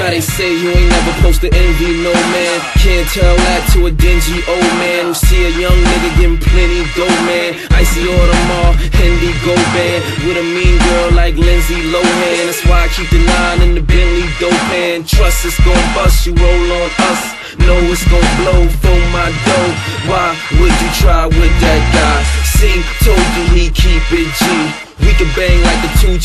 Now they say you ain't never supposed to envy no man. Can't tell that to a dingy old man who see a young nigga getting plenty dough, man. I Icy Audemars, Hendy Go band with a mean girl like Lindsay Lohan. That's why I keep the nine in the Bentley dope pan. Trust it's gon' bust, you roll on us. Know it's gon' blow for my dough. Why would you try with that guy? G. We can bang like the two.